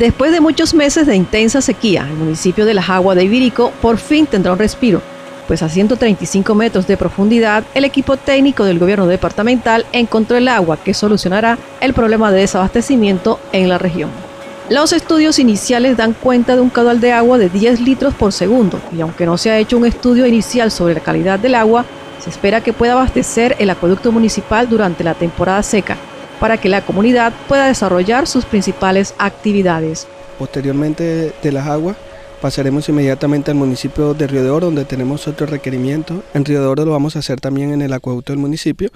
Después de muchos meses de intensa sequía, el municipio de La Jagua de Ibirico por fin tendrá un respiro, pues a 135 metros de profundidad, el equipo técnico del gobierno departamental encontró el agua que solucionará el problema de desabastecimiento en la región. Los estudios iniciales dan cuenta de un caudal de agua de 10 litros por segundo y aunque no se ha hecho un estudio inicial sobre la calidad del agua, se espera que pueda abastecer el acueducto municipal durante la temporada seca, para que la comunidad pueda desarrollar sus principales actividades. Posteriormente de las aguas pasaremos inmediatamente al municipio de Río de Oro donde tenemos otro requerimiento. En Río de Oro lo vamos a hacer también en el acueducto del municipio